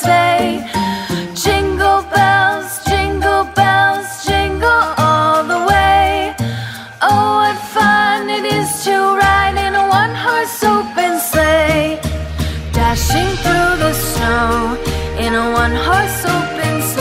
sleigh. Jingle bells, jingle bells, jingle all the way. Oh, what fun it is to ride in a one horse open sleigh. Dashing through the snow in a one horse open sleigh.